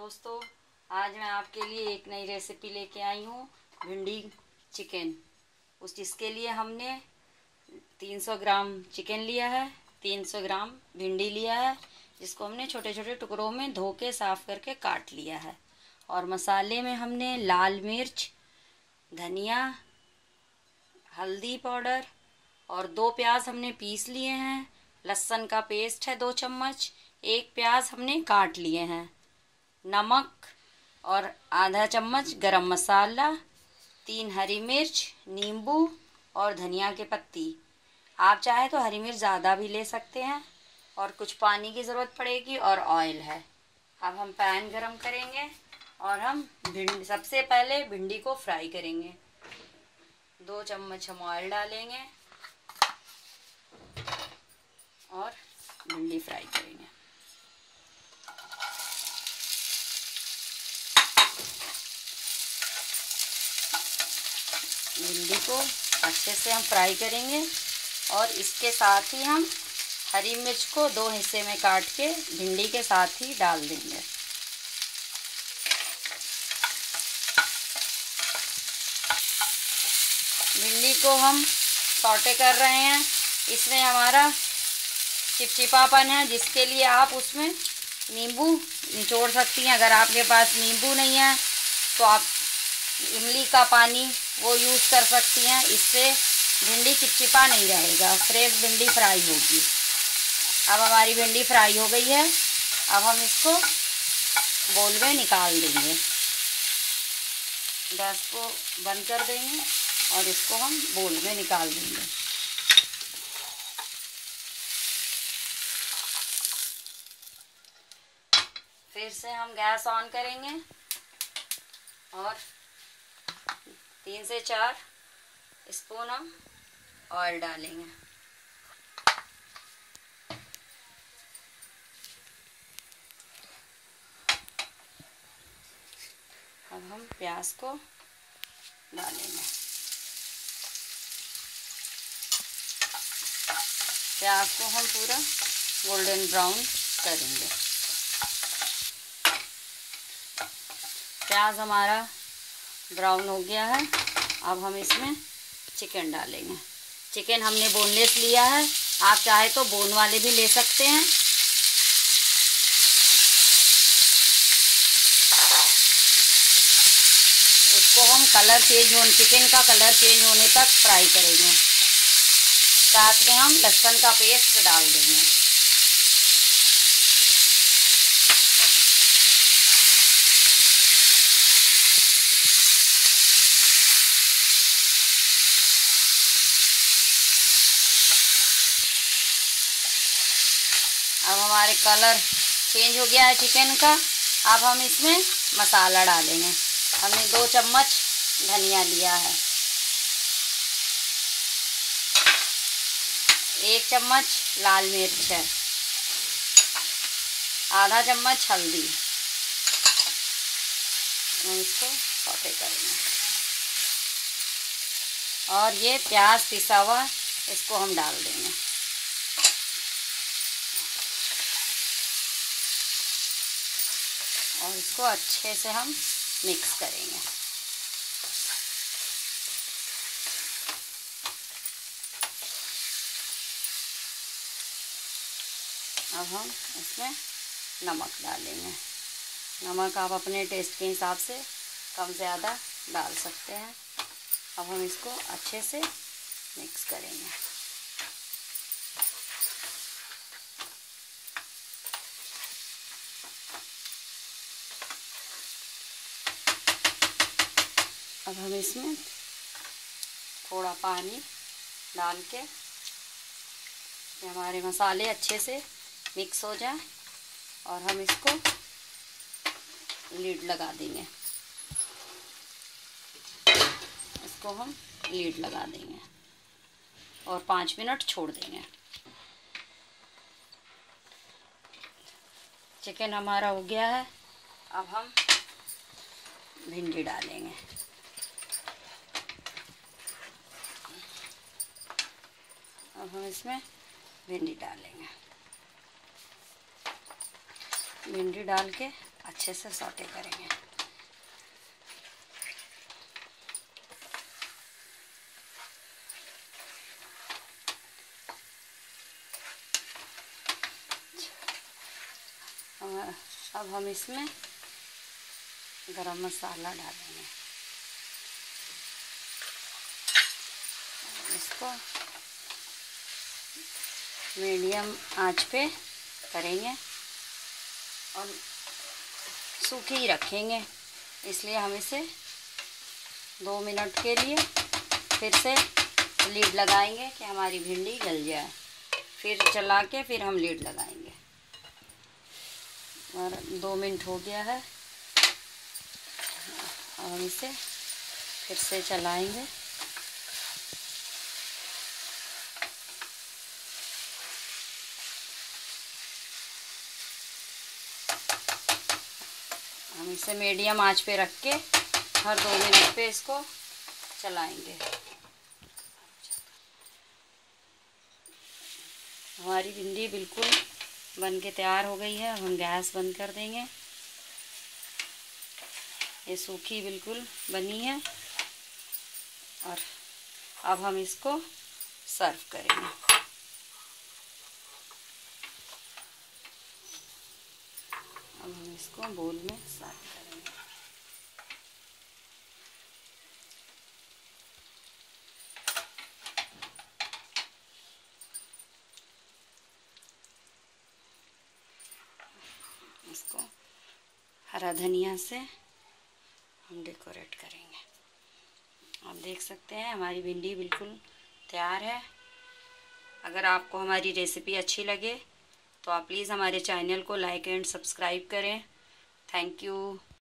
दोस्तों, आज मैं आपके लिए एक नई रेसिपी लेके आई हूँ, भिंडी चिकन उस जिसके लिए हमने 300 ग्राम चिकन लिया है 300 ग्राम भिंडी लिया है, जिसको हमने छोटे छोटे टुकड़ों में धो के साफ़ करके काट लिया है। और मसाले में हमने लाल मिर्च, धनिया, हल्दी पाउडर और दो प्याज हमने पीस लिए हैं। लहसुन का पेस्ट है दो चम्मच, एक प्याज हमने काट लिए हैं। नमक और आधा चम्मच गरम मसाला, तीन हरी मिर्च, नींबू और धनिया के पत्ती। आप चाहे तो हरी मिर्च ज़्यादा भी ले सकते हैं और कुछ पानी की ज़रूरत पड़ेगी और ऑयल है। अब हम पैन गरम करेंगे और हम भिंडी, सबसे पहले भिंडी को फ्राई करेंगे। दो चम्मच हम ऑयल डालेंगे और भिंडी फ्राई करेंगे। भिंडी को अच्छे से हम फ्राई करेंगे और इसके साथ ही हम हरी मिर्च को दो हिस्से में काट के भिंडी के साथ ही डाल देंगे। भिंडी को हम सौटे कर रहे हैं। इसमें हमारा चिपचिपापन है, जिसके लिए आप उसमें नींबू निचोड़ सकती हैं। अगर आपके पास नींबू नहीं है तो आप इमली का पानी वो यूज़ कर सकती हैं, इससे भिंडी चिपचिपा नहीं रहेगा फ्रेश भिंडी फ्राई होगी। अब हमारी भिंडी फ्राई हो गई है, अब हम इसको बोल में निकाल देंगे। गैस को बंद कर देंगे और इसको हम बोल में निकाल देंगे। फिर से हम गैस ऑन करेंगे और तीन से चार स्पून हम ऑयल डालेंगे। अब हम प्याज को डालेंगे। प्याज को हम पूरा गोल्डन ब्राउन करेंगे। प्याज हमारा ब्राउन हो गया है। अब हम इसमें चिकन डालेंगे। चिकन हमने बोनलेस लिया है। आप चाहे तो बोन वाले भी ले सकते हैं। इसको हम कलर चेंज होने, चिकन का कलर चेंज होने तक फ्राई करेंगे। साथ में हम लहसुन का पेस्ट डाल देंगे अब हमारे कलर चेंज हो गया है चिकन का। अब हम इसमें मसाला डालेंगे। हमने दो चम्मच धनिया लिया है। एक चम्मच लाल मिर्च है। आधा चम्मच हल्दी। इसको सौते करेंगे। और ये प्याज पिसा हुआ, इसको हम डाल देंगे। और इसको अच्छे से हम मिक्स करेंगे। अब हम इसमें नमक डालेंगे। नमक आप अपने टेस्ट के हिसाब से कम ज़्यादा डाल सकते हैं। अब हम इसको अच्छे से मिक्स करेंगे। अब हम इसमें थोड़ा पानी डाल के हमारे मसाले अच्छे से मिक्स हो जाए और हम इसको लीड लगा देंगे। इसको हम लीड लगा देंगे और पाँच मिनट छोड़ देंगे। चिकन हमारा हो गया है, अब हम भिंडी डालेंगे। अब हम इसमें भिंडी डालेंगे। भिंडी डाल के अच्छे से सौटे करेंगे। अब हम इसमें गरम मसाला डालेंगे। इसको मीडियम आँच पे करेंगे और सूखी रखेंगे। इसलिए हम इसे दो मिनट के लिए फिर से लीड लगाएँगे कि हमारी भिंडी गल जाए। फिर चला के फिर हम लीड लगाएँगे। और दो मिनट हो गया है। और इसे फिर से चलाएँगे। हम इसे मीडियम आँच पे रख के हर दो मिनट पे इसको चलाएँगे। हमारी भिंडी बिल्कुल बन के तैयार हो गई है हम गैस बंद कर देंगे। ये सूखी बिल्कुल बनी है और अब हम इसको सर्व करेंगे। अब हम इसको बोल में सर्व करेंगे। इसको हरा धनिया से हम डेकोरेट करेंगे। आप देख सकते हैं, हमारी भिंडी बिल्कुल तैयार है। अगर आपको हमारी रेसिपी अच्छी लगे तो आप प्लीज़ हमारे चैनल को लाइक एंड सब्सक्राइब करें। Thank you.